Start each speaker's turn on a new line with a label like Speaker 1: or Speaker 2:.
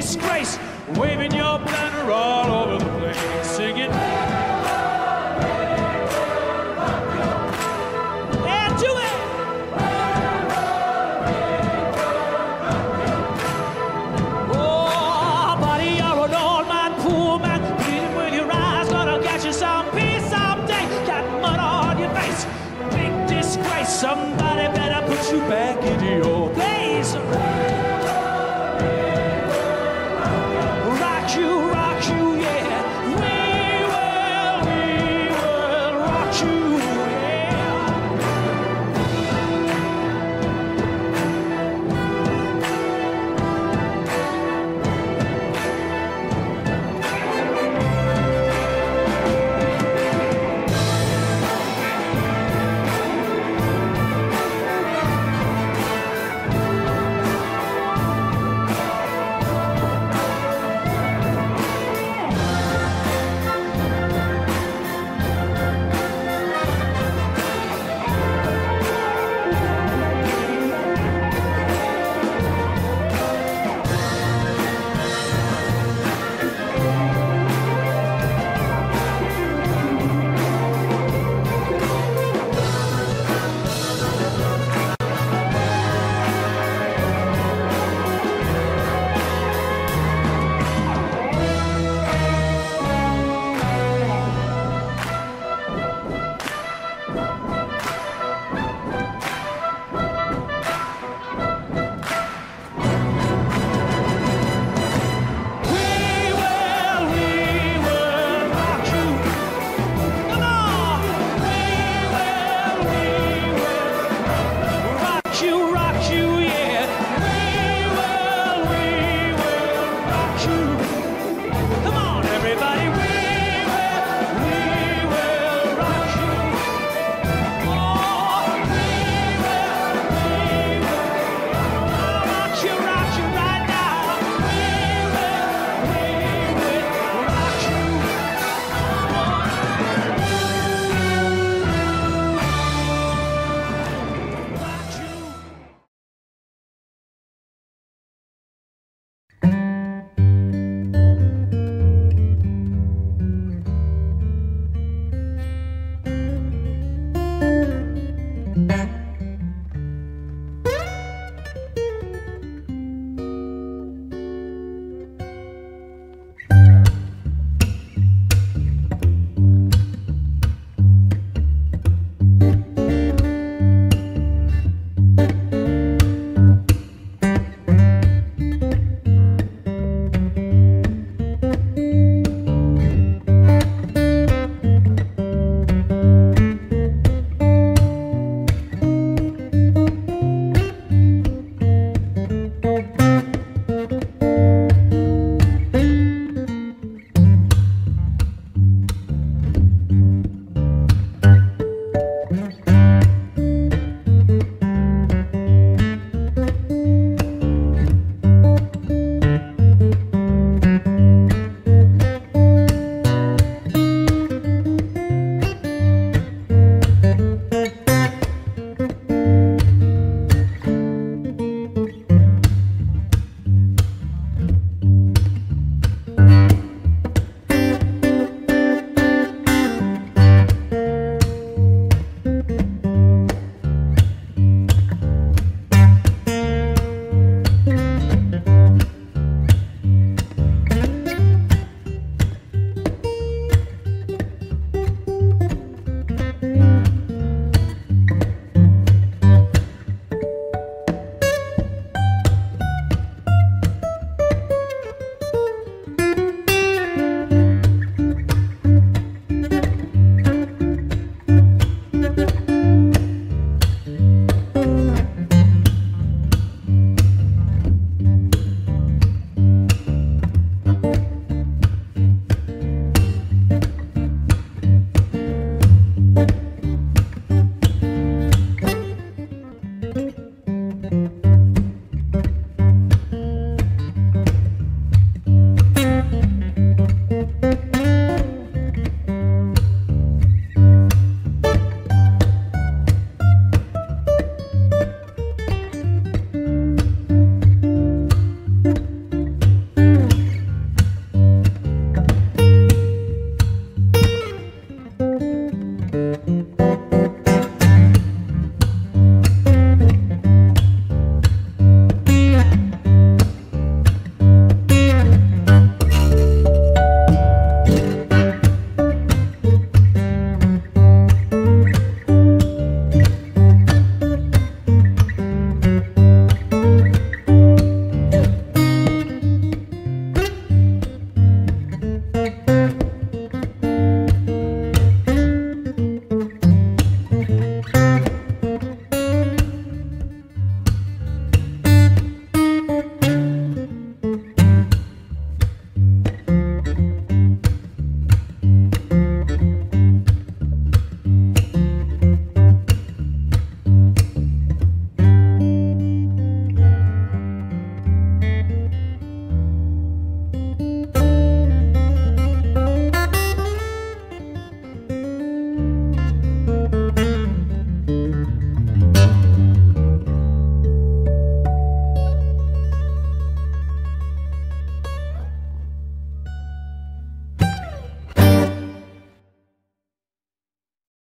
Speaker 1: disgrace. Waving your banner all over the place, singing. Do it. Oh, buddy, you're an old man, poor man, bleeding with your eyes. Get you some peace someday. Got mud on your face, big disgrace. Somebody better put you back into your place. You.